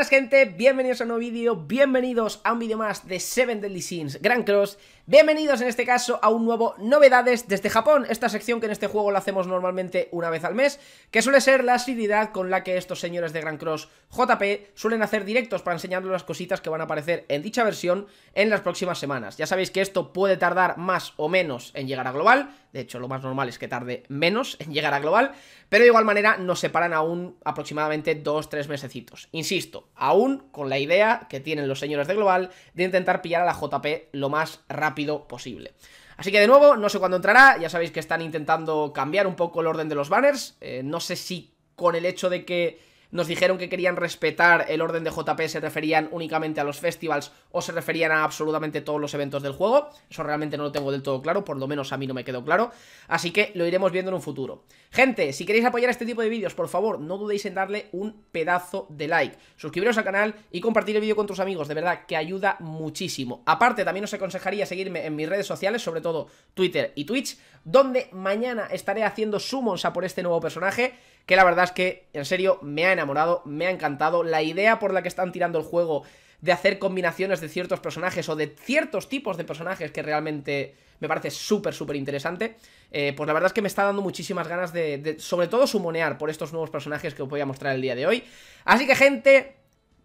Buenas gente, bienvenidos a un nuevo vídeo, bienvenidos a un vídeo más de Seven Deadly Sins Grand Cross. Bienvenidos en este caso a un nuevo Novedades desde Japón, esta sección que en este juego la hacemos normalmente una vez al mes, que suele ser la asiduidad con la que estos señores de Grand Cross JP suelen hacer directos para enseñarnos las cositas que van a aparecer en dicha versión en las próximas semanas. Ya sabéis que esto puede tardar más o menos en llegar a global, de hecho lo más normal es que tarde menos en llegar a global, pero de igual manera nos separan aún aproximadamente 2-3 mesecitos. Insisto, aún con la idea que tienen los señores de global de intentar pillar a la JP lo más rápido posible. Así que de nuevo, no sé cuándo entrará, ya sabéis que están intentando cambiar un poco el orden de los banners, eh, no sé si con el hecho de que nos dijeron que querían respetar el orden de JP, se referían únicamente a los festivals o se referían a absolutamente todos los eventos del juego. Eso realmente no lo tengo del todo claro, por lo menos a mí no me quedó claro. Así que lo iremos viendo en un futuro. Gente, si queréis apoyar este tipo de vídeos, por favor, no dudéis en darle un pedazo de like. Suscribiros al canal y compartir el vídeo con tus amigos, de verdad que ayuda muchísimo. Aparte, también os aconsejaría seguirme en mis redes sociales, sobre todo Twitter y Twitch, donde mañana estaré haciendo summons a por este nuevo personaje que la verdad es que, en serio, me ha enamorado, me ha encantado. La idea por la que están tirando el juego de hacer combinaciones de ciertos personajes o de ciertos tipos de personajes que realmente me parece súper, súper interesante, eh, pues la verdad es que me está dando muchísimas ganas de, de, sobre todo, sumonear por estos nuevos personajes que os voy a mostrar el día de hoy. Así que, gente,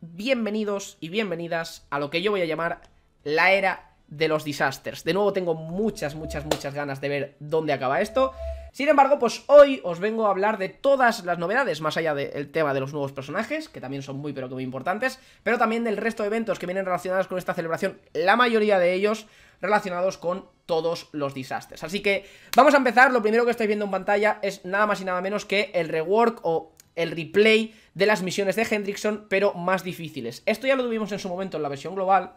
bienvenidos y bienvenidas a lo que yo voy a llamar la era de los disasters. De nuevo tengo muchas, muchas, muchas ganas de ver dónde acaba esto. Sin embargo, pues hoy os vengo a hablar de todas las novedades, más allá del tema de los nuevos personajes, que también son muy pero que muy importantes, pero también del resto de eventos que vienen relacionados con esta celebración, la mayoría de ellos relacionados con todos los disasters. Así que vamos a empezar, lo primero que estáis viendo en pantalla es nada más y nada menos que el rework o el replay de las misiones de Hendrickson, pero más difíciles. Esto ya lo tuvimos en su momento en la versión global,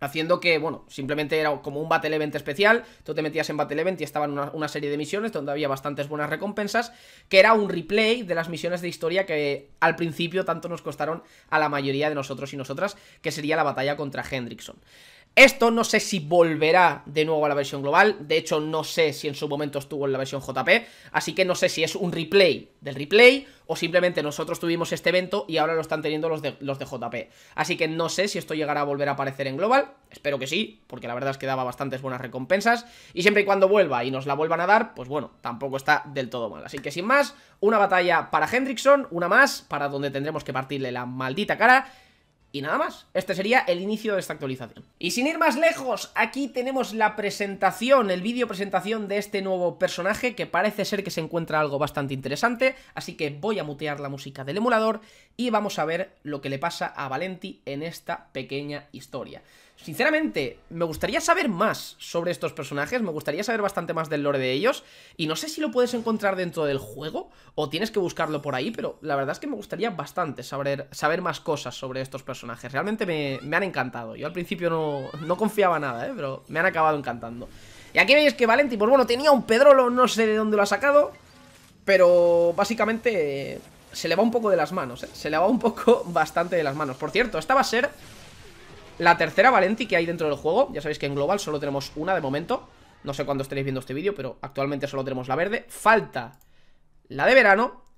Haciendo que, bueno, simplemente era como un Battle Event especial Tú te metías en Battle Event y estaban una, una, serie de misiones Donde había bastantes buenas recompensas Que era un replay de las misiones de historia Que al principio tanto nos costaron a la mayoría de nosotros y nosotras Que sería la batalla contra Hendrickson esto no sé si volverá de nuevo a la versión global, de hecho no sé si en su momento estuvo en la versión JP, así que no sé si es un replay del replay o simplemente nosotros tuvimos este evento y ahora lo están teniendo los de, los de JP. Así que no sé si esto llegará a volver a aparecer en global, espero que sí, porque la verdad es que daba bastantes buenas recompensas. Y siempre y cuando vuelva y nos la vuelvan a dar, pues bueno, tampoco está del todo mal. Así que sin más, una batalla para Hendrickson, una más, para donde tendremos que partirle la maldita cara y nada más, este sería el inicio de esta actualización. Y sin ir más lejos, aquí tenemos la presentación, el vídeo presentación de este nuevo personaje que parece ser que se encuentra algo bastante interesante, así que voy a mutear la música del emulador y vamos a ver lo que le pasa a Valenti en esta pequeña historia. Sinceramente, me gustaría saber más sobre estos personajes, me gustaría saber bastante más del lore de ellos, y no sé si lo puedes encontrar dentro del juego, o tienes que buscarlo por ahí, pero la verdad es que me gustaría bastante saber, saber más cosas sobre estos personajes, realmente me, me han encantado, yo al principio no, no confiaba nada, ¿eh? pero me han acabado encantando. Y aquí veis que Valenti, pues bueno, tenía un pedrolo, no sé de dónde lo ha sacado, pero básicamente se le va un poco de las manos, ¿eh? se le va un poco bastante de las manos. Por cierto, esta va a ser la tercera Valenti que hay dentro del juego Ya sabéis que en Global solo tenemos una de momento No sé cuándo estaréis viendo este vídeo, pero actualmente solo tenemos la verde Falta la de verano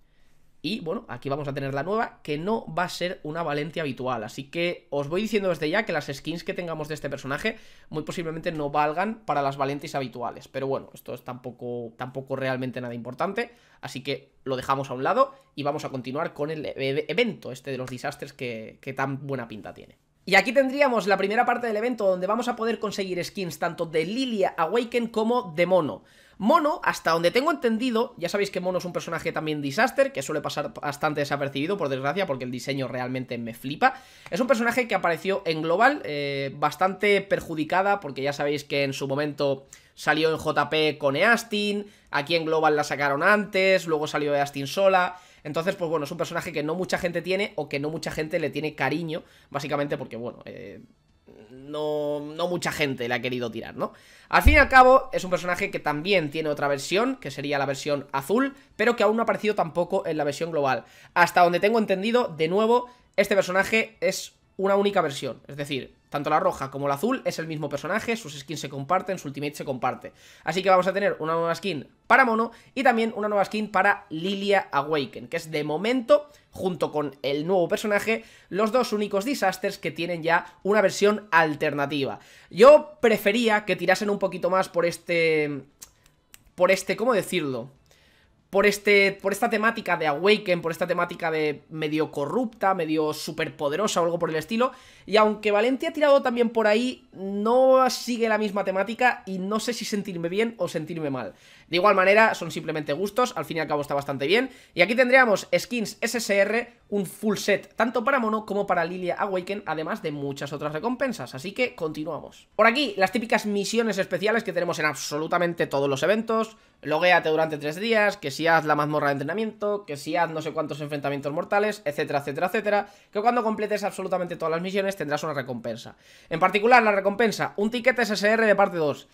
y bueno, aquí vamos a tener la nueva, que no va a ser una Valenti habitual. Así que os voy diciendo desde ya que las skins que tengamos de este personaje muy posiblemente no valgan para las Valentis habituales. Pero bueno, esto es tampoco, tampoco realmente nada importante. Así que lo dejamos a un lado y vamos a continuar con el e-, evento este de los desastres que, que tan buena pinta tiene. Y aquí tendríamos la primera parte del evento donde vamos a poder conseguir skins tanto de Lilia Awaken como de Mono. Mono, hasta donde tengo entendido, ya sabéis que Mono es un personaje también disaster, que suele pasar bastante desapercibido, por desgracia, porque el diseño realmente me flipa. Es un personaje que apareció en Global, eh, bastante perjudicada, porque ya sabéis que en su momento salió en JP con Eastin, aquí en Global la sacaron antes, luego salió Eastin sola... Entonces, pues bueno, es un personaje que no mucha gente tiene o que no mucha gente le tiene cariño, básicamente porque, bueno, eh, no, no mucha gente le ha querido tirar, ¿no? Al fin y al cabo, es un personaje que también tiene otra versión, que sería la versión azul, pero que aún no ha aparecido tampoco en la versión global. Hasta donde tengo entendido, de nuevo, este personaje es una única versión, es decir, Tanto la roja como la azul es el mismo personaje, sus skins se comparten, su ultimate se comparte. Así que vamos a tener una nueva skin para Mono y también una nueva skin para Lilia Awaken, que es de momento, junto con el nuevo personaje, los dos únicos disasters que tienen ya una versión alternativa. Yo prefería que tirasen un poquito más por este... Por este, ¿cómo decirlo? Por, este, por esta temática de Awaken, por esta temática de medio corrupta, medio superpoderosa o algo por el estilo. Y aunque Valenti ha tirado también por ahí, no sigue la misma temática y no sé si sentirme bien o sentirme mal. De igual manera, son simplemente gustos, al fin y al cabo está bastante bien. Y aquí tendríamos skins SSR, un full set, tanto para Mono como para Lilia Awaken, además de muchas otras recompensas. Así que continuamos. Por aquí, las típicas misiones especiales que tenemos en absolutamente todos los eventos. Loguéate durante tres días, que si haz la mazmorra de entrenamiento, que si haz no sé cuántos enfrentamientos mortales, etcétera, etcétera, etcétera. Que cuando completes absolutamente todas las misiones tendrás una recompensa. En particular, la recompensa, un ticket SSR de parte 2.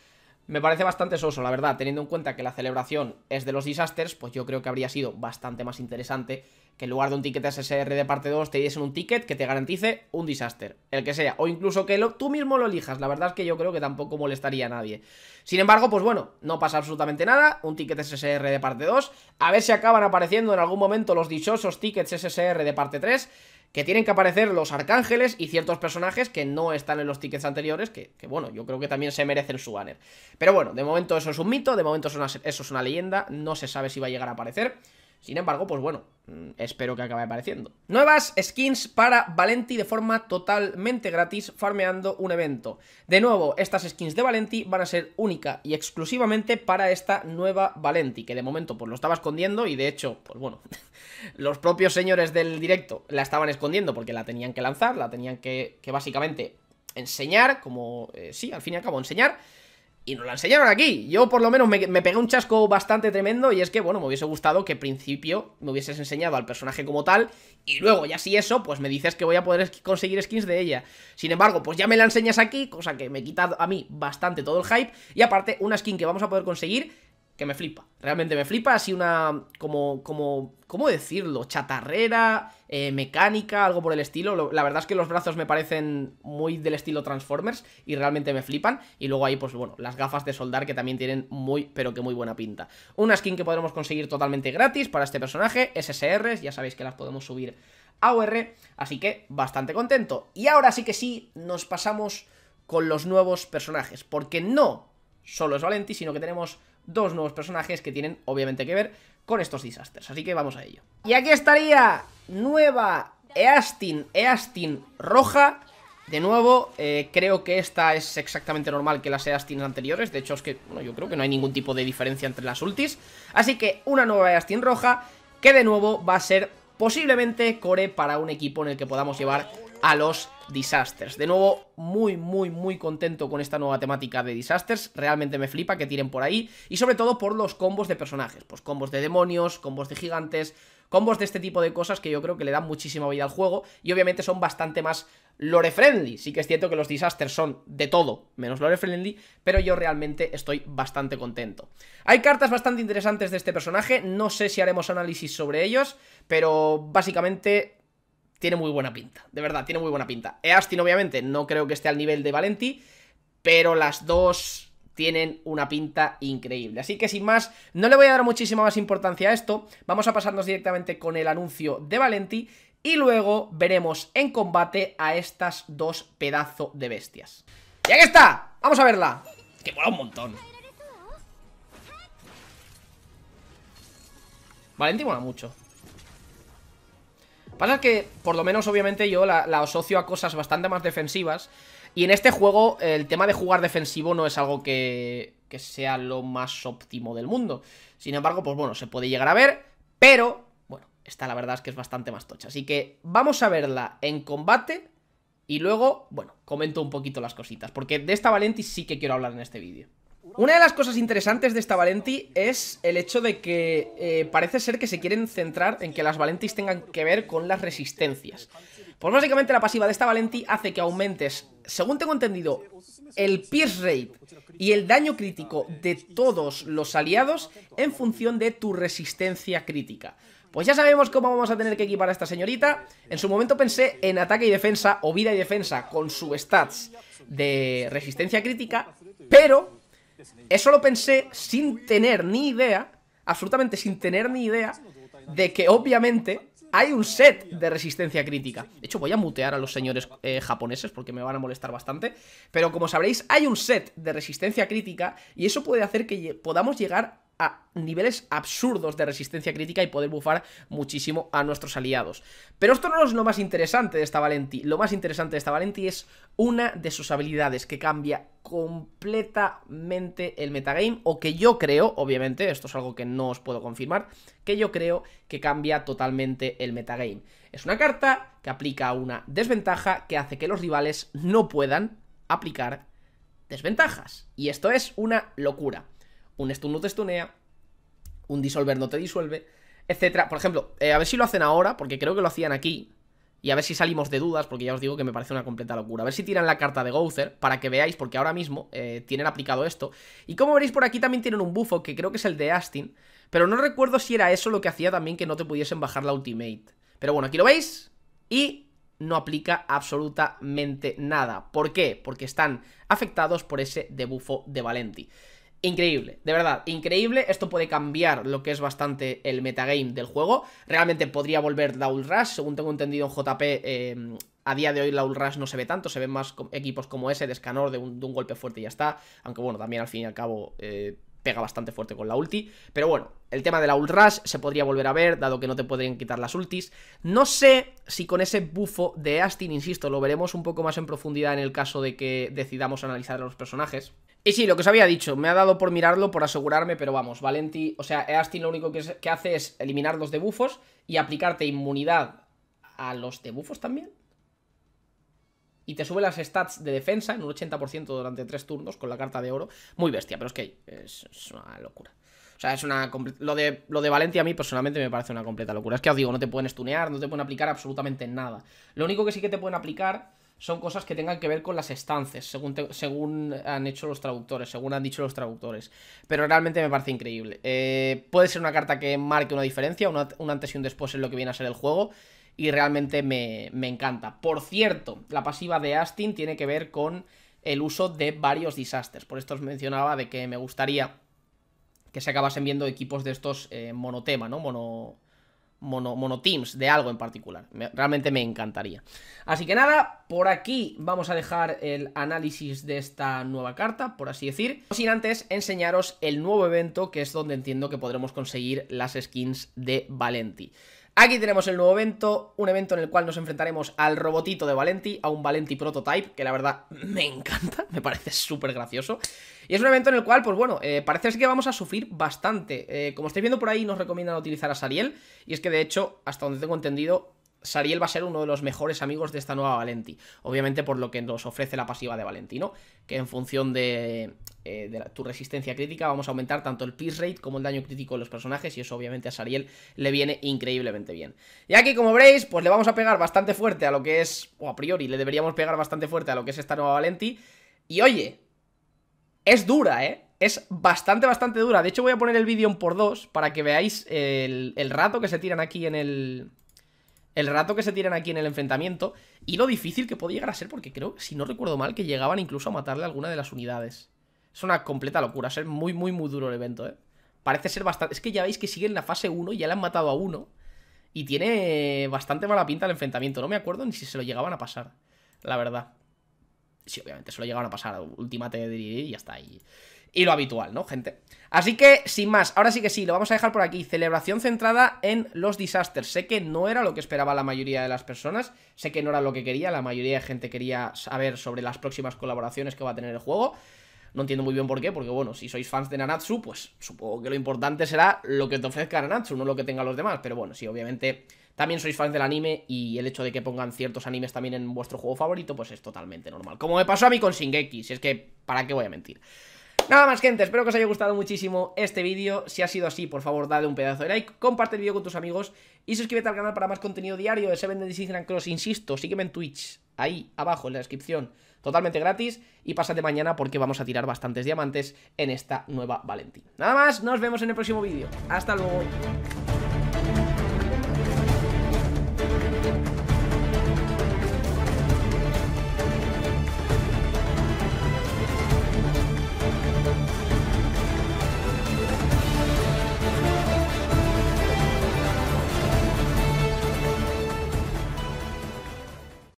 Me parece bastante soso, la verdad, teniendo en cuenta que la celebración es de los disasters, pues yo creo que habría sido bastante más interesante que en lugar de un ticket SSR de parte 2 te diesen un ticket que te garantice un disaster, el que sea, o incluso que tú mismo lo elijas, la verdad es que yo creo que tampoco molestaría a nadie. Sin embargo, pues bueno, no pasa absolutamente nada, un ticket SSR de parte 2, a ver si acaban apareciendo en algún momento los dichosos tickets SSR de parte 3, que tienen que aparecer los arcángeles y ciertos personajes que no están en los tickets anteriores, que, bueno, yo creo que también se merecen su banner. Pero bueno, de momento eso es un mito, de momento eso es una leyenda, no se sabe si va a llegar a aparecer. Sin embargo, pues bueno, mm, espero que acabe apareciendo. Nuevas skins para Valenti de forma totalmente gratis, farmeando un evento. De nuevo, estas skins de Valenti van a ser única y exclusivamente para esta nueva Valenti, que de momento pues lo estaba escondiendo y de hecho, pues bueno, los propios señores del directo la estaban escondiendo porque la tenían que lanzar, la tenían que, básicamente enseñar, como, eh, sí, al fin y al cabo enseñar, y nos la enseñaron aquí. Yo por lo menos me, pegué un chasco bastante tremendo y es que, bueno, me hubiese gustado que al principio me hubieses enseñado al personaje como tal y luego ya si eso, pues me dices que voy a poder conseguir skins de ella. Sin embargo, pues ya me la enseñas aquí, cosa que me quita a mí bastante todo el hype y aparte una skin que vamos a poder conseguir que me flipa. Realmente me flipa, así una, como, como, ¿cómo decirlo? Chatarrera, eh, mecánica, algo por el estilo. la verdad es que los brazos me parecen muy del estilo Transformers y realmente me flipan. Y luego ahí, pues bueno, las gafas de soldar que también tienen muy, pero que muy buena pinta. Una skin que podremos conseguir totalmente gratis para este personaje, SSRs, ya sabéis que las podemos subir a OR, así que bastante contento. Y ahora sí que sí, nos pasamos con los nuevos personajes, porque no solo es Valenti, sino que tenemos dos nuevos personajes que tienen obviamente que ver con estos disasters. Así que vamos a ello. Y aquí estaría nueva Eastin, Eastin roja. De nuevo, eh, creo que esta es exactamente normal que las Eastin anteriores. De hecho, es que bueno, yo creo que no hay ningún tipo de diferencia entre las ultis. Así que una nueva Eastin roja, que de nuevo va a ser posiblemente core para un equipo en el que podamos llevar a los Disasters. De nuevo, muy, muy, muy contento con esta nueva temática de Disasters. Realmente me flipa que tiren por ahí. Y sobre todo por los combos de personajes. Pues combos de demonios, combos de gigantes, combos de este tipo de cosas que yo creo que le dan muchísima vida al juego. Y obviamente son bastante más lore friendly. Sí que es cierto que los Disasters son de todo, menos lore friendly. Pero yo realmente estoy bastante contento. Hay cartas bastante interesantes de este personaje. No sé si haremos análisis sobre ellos. Pero básicamente tiene muy buena pinta, de verdad, tiene muy buena pinta. Eastin, obviamente, no creo que esté al nivel de Valenti, pero las dos tienen una pinta increíble. Así que sin más, no le voy a dar muchísima más importancia a esto, vamos a pasarnos directamente con el anuncio de Valenti y luego veremos en combate a estas dos pedazos de bestias. ¡Y aquí está! ¡Vamos a verla! Que mola un montón. Valenti mola mucho. Pasa que, por lo menos, obviamente, yo la, asocio a cosas bastante más defensivas. Y en este juego, el tema de jugar defensivo no es algo que, que sea lo más óptimo del mundo. Sin embargo, pues bueno, se puede llegar a ver, pero, bueno, esta la verdad es que es bastante más tocha. Así que vamos a verla en combate y luego, bueno, comento un poquito las cositas. Porque de esta Valenti sí que quiero hablar en este vídeo. Una de las cosas interesantes de esta Valenti es el hecho de que eh, parece ser que se quieren centrar en que las Valentis tengan que ver con las resistencias. Pues básicamente la pasiva de esta Valenti hace que aumentes, según tengo entendido, el pierce rate y el daño crítico de todos los aliados en función de tu resistencia crítica. Pues ya sabemos cómo vamos a tener que equipar a esta señorita. En su momento pensé en ataque y defensa o vida y defensa con su stats de resistencia crítica, pero eso lo pensé sin tener ni idea, absolutamente sin tener ni idea, de que obviamente hay un set de resistencia crítica. De hecho, voy a mutear a los señores eh, japoneses porque me van a molestar bastante. Pero como sabréis, hay un set de resistencia crítica y eso puede hacer que podamos llegar a niveles absurdos de resistencia crítica y poder bufar muchísimo a nuestros aliados. Pero esto no es lo más interesante de esta Valenti. Lo más interesante de esta Valenti es una de sus habilidades que cambia completamente el metagame o que yo creo, obviamente, esto es algo que no os puedo confirmar, que yo creo que cambia totalmente el metagame. Es una carta que aplica una desventaja que hace que los rivales no puedan aplicar desventajas. Y esto es una locura un stun no te stunea, un disolver no te disuelve, etcétera. Por ejemplo, eh, a ver si lo hacen ahora, porque creo que lo hacían aquí. Y a ver si salimos de dudas, porque ya os digo que me parece una completa locura. A ver si tiran la carta de Gouther, para que veáis, porque ahora mismo eh, tienen aplicado esto. Y como veréis por aquí también tienen un bufo, que creo que es el de Astin. Pero no recuerdo si era eso lo que hacía también que no te pudiesen bajar la ultimate. Pero bueno, aquí lo veis. Y no aplica absolutamente nada. ¿Por qué? Porque están afectados por ese debufo de Valenti. Increíble, de verdad, increíble. Esto puede cambiar lo que es bastante el metagame del juego. Realmente podría volver la Rush, según tengo entendido en JP. Em, a día de hoy la Rush no se ve tanto, se ven más equipos como ese de Scanor, de un, golpe fuerte y ya está. Aunque bueno, también al fin y al cabo eh, pega bastante fuerte con la ulti. Pero bueno, el tema de la ult rush se podría volver a ver, dado que no te podrían quitar las ultis. No sé si con ese bufo de Astin, insisto, lo veremos un poco más en profundidad en el caso de que decidamos analizar a los personajes. Y sí, lo que os había dicho, me ha dado por mirarlo, por asegurarme, pero vamos, Valenti, o sea, Astin lo único que, hace es eliminar los debuffos y aplicarte inmunidad a los debuffos también. Y te sube las stats de defensa en un 80% durante 3 turnos con la carta de oro. Muy bestia, pero es que es, una locura. O sea, es una... Lo de, lo de Valenti a mí personalmente me parece una completa locura. Es que os digo, no te pueden stunear, no te pueden aplicar absolutamente nada. Lo único que sí que te pueden aplicar son cosas que tengan que ver con las estancias, según, según han hecho los traductores, según han dicho los traductores. Pero realmente me parece increíble. Eh, puede ser una carta que marque una diferencia, un antes y un después en lo que viene a ser el juego. Y realmente me, me encanta. Por cierto, la pasiva de Astin tiene que ver con el uso de varios disasters. Por esto os mencionaba de que me gustaría que se acabasen viendo equipos de estos eh, monotema, ¿no? Mono mono, monoteams de algo en particular. realmente me encantaría. Así que nada, por aquí vamos a dejar el análisis de esta nueva carta, por así decir. Sin antes enseñaros el nuevo evento, que es donde entiendo que podremos conseguir las skins de Valenti. Aquí tenemos el nuevo evento, un evento en el cual nos enfrentaremos al robotito de Valenti, a un Valenti Prototype, que la verdad me encanta, me parece súper gracioso. Y es un evento en el cual, pues bueno, eh, parece que vamos a sufrir bastante. Eh, como estáis viendo por ahí, nos recomiendan utilizar a Sariel, y es que de hecho, hasta donde tengo entendido, Sariel va a ser uno de los mejores amigos de esta nueva Valenti. Obviamente por lo que nos ofrece la pasiva de Valenti, ¿no? Que en función de, eh, tu resistencia crítica vamos a aumentar tanto el pierce rate como el daño crítico de los personajes y eso obviamente a Sariel le viene increíblemente bien. Y aquí como veréis, pues le vamos a pegar bastante fuerte a lo que es, o a priori le deberíamos pegar bastante fuerte a lo que es esta nueva Valenti. Y oye, es dura, ¿eh? Es bastante, bastante dura. De hecho voy a poner el vídeo en por dos para que veáis el rato que se tiran aquí en el el rato que se tiran aquí en el enfrentamiento y lo difícil que puede llegar a ser, porque creo, si no recuerdo mal, que llegaban incluso a matarle a alguna de las unidades. Es una completa locura, es muy, muy, muy duro el evento, ¿eh? Parece ser bastante... Es que ya veis que sigue en la fase 1 y ya le han matado a uno. Y tiene bastante mala pinta el enfrentamiento. No me acuerdo ni si se lo llegaban a pasar, la verdad. Sí, obviamente se lo llegaban a pasar. Ultimate y ya está. ahí y lo habitual, ¿no, gente? Así que, sin más, ahora sí que sí, lo vamos a dejar por aquí. Celebración centrada en los disasters. Sé que no era lo que esperaba la mayoría de las personas, sé que no era lo que quería, la mayoría de gente quería saber sobre las próximas colaboraciones que va a tener el juego. No entiendo muy bien por qué, porque bueno, si sois fans de Nanatsu, pues supongo que lo importante será lo que te ofrezca Nanatsu, no lo que tengan los demás. Pero bueno, sí, obviamente también sois fans del anime y el hecho de que pongan ciertos animes también en vuestro juego favorito, pues es totalmente normal. Como me pasó a mí con Shingeki, si es que, ¿para qué voy a mentir? Nada más gente, espero que os haya gustado muchísimo este vídeo. Si ha sido así, por favor dale un pedazo de like Comparte el vídeo con tus amigos Y suscríbete al canal para más contenido diario de Seven Deadly Sins Cross. Insisto, sígueme en Twitch Ahí, abajo en la descripción Totalmente gratis. Y pásate mañana porque vamos a tirar bastantes diamantes En esta nueva Valentín. Nada más, nos vemos en el próximo vídeo. Hasta luego